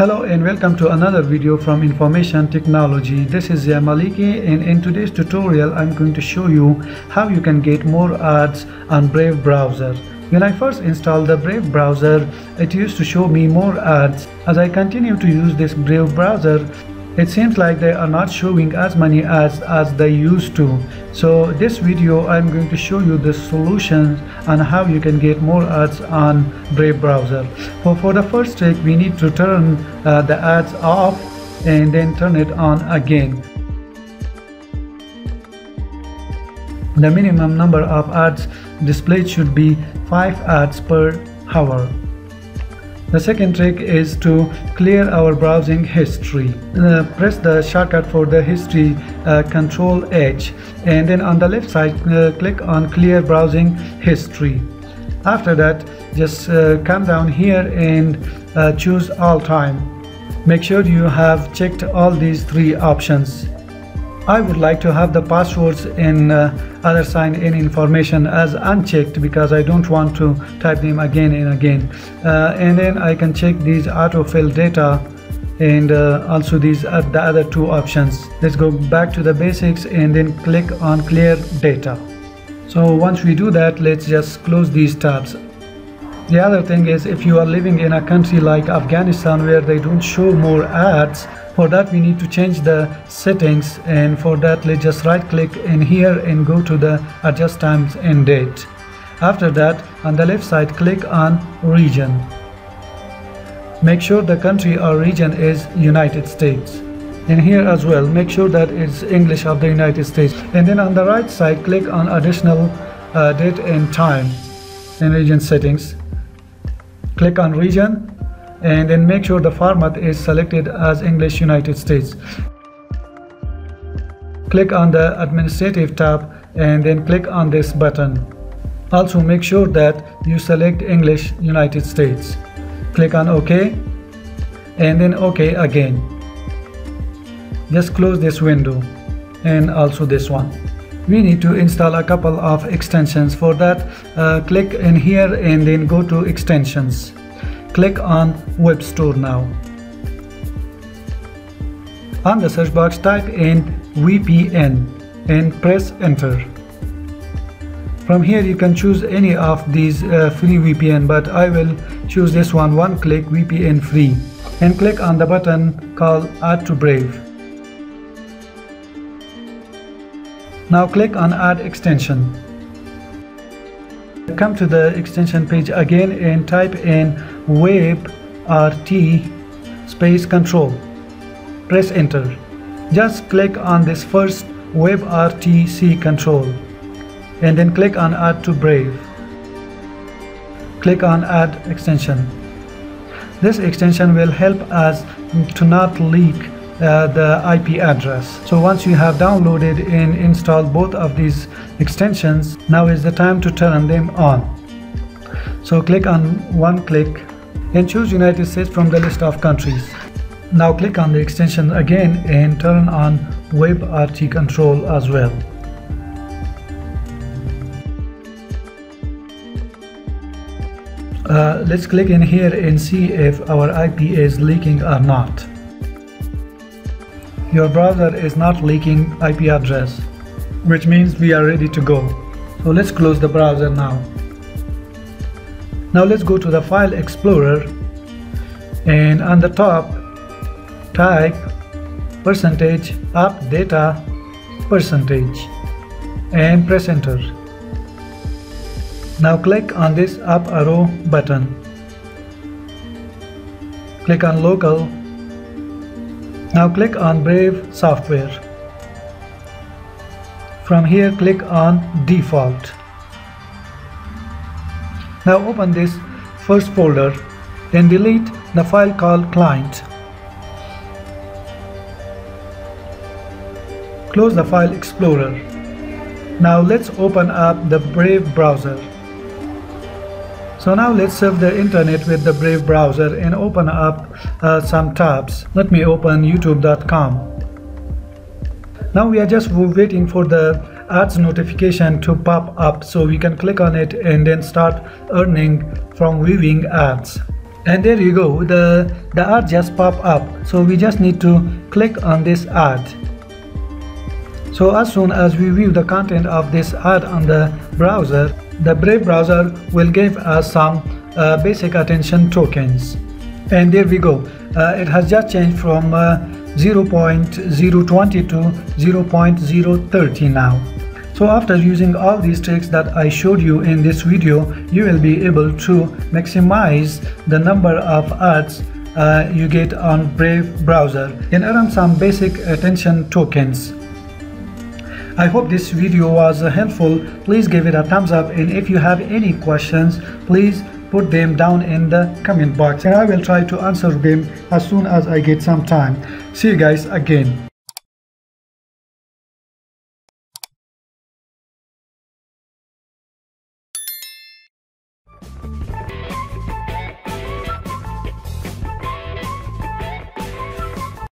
Hello and welcome to another video from Information Technology. This is Zia Maliky and in today's tutorial I'm going to show you how you can get more ads on Brave browser. When I first installed the Brave browser, it used to show me more ads. As I continue to use this Brave browser, it seems like they are not showing as many ads as they used to. So this video i'm going to show you the solutions on how you can get more ads on brave browser. For, for the first trick we need to turn uh, the ads off and then turn it on again. The minimum number of ads displayed should be 5 ads per hour the second trick is to clear our browsing history. Uh, press the shortcut for the history uh, Control H and then on the left side uh, click on clear browsing history. After that just uh, come down here and uh, choose all time. Make sure you have checked all these three options. I would like to have the passwords in uh, other sign in information as unchecked because I don't want to type them again and again. Uh, and then I can check these autofill data and uh, also these are the other two options. Let's go back to the basics and then click on clear data. So once we do that let's just close these tabs the other thing is if you are living in a country like Afghanistan where they don't show more ads for that we need to change the settings and for that let's just right click in here and go to the adjust times and date. After that on the left side click on region. Make sure the country or region is United States. And here as well make sure that it's English of the United States. And then on the right side click on additional uh, date and time in region settings click on region and then make sure the format is selected as English United States. Click on the administrative tab and then click on this button. Also make sure that you select English United States. Click on OK and then OK again. Just close this window and also this one. We need to install a couple of extensions. For that, uh, click in here and then go to extensions. Click on Web Store now. On the search box type in VPN and press enter. From here you can choose any of these uh, free VPN but I will choose this one one click VPN free and click on the button called add to Brave. Now click on add extension. Come to the extension page again and type in web rt space control. Press enter. Just click on this first WebRTC control and then click on add to Brave. Click on add extension. This extension will help us to not leak uh, the IP address. So once you have downloaded and installed both of these extensions, now is the time to turn them on. So click on one click and choose United States from the list of countries. Now click on the extension again and turn on WebRTC control as well. Uh, let's click in here and see if our IP is leaking or not your browser is not leaking IP address, which means we are ready to go. So let's close the browser now. Now let's go to the File Explorer and on the top type percentage app data percentage and press enter. Now click on this up arrow button. Click on local now click on Brave software. From here click on default. Now open this first folder then delete the file called client. Close the file explorer. Now let's open up the Brave browser. So now let's surf the internet with the Brave browser and open up uh, some tabs. Let me open youtube.com. Now we are just waiting for the ads notification to pop up so we can click on it and then start earning from viewing ads. and there you go the the ad just pop up so we just need to click on this ad so as soon as we view the content of this ad on the browser the brave browser will give us some uh, basic attention tokens. And there we go. Uh, it has just changed from uh, 0.020 to 0.030 now. So after using all these tricks that I showed you in this video, you will be able to maximize the number of ads uh, you get on Brave browser. And earn some basic attention tokens. I hope this video was helpful. Please give it a thumbs up and if you have any questions, please put them down in the comment box and I will try to answer them as soon as I get some time. See you guys again.